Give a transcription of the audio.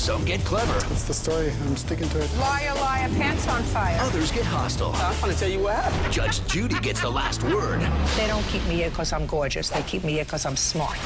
Some get clever. That's the story. I'm sticking to it. Liar, liar, pants on fire. Others get hostile. I'm going to tell you what. Judge Judy gets the last word. They don't keep me here because I'm gorgeous. They keep me here because I'm smart.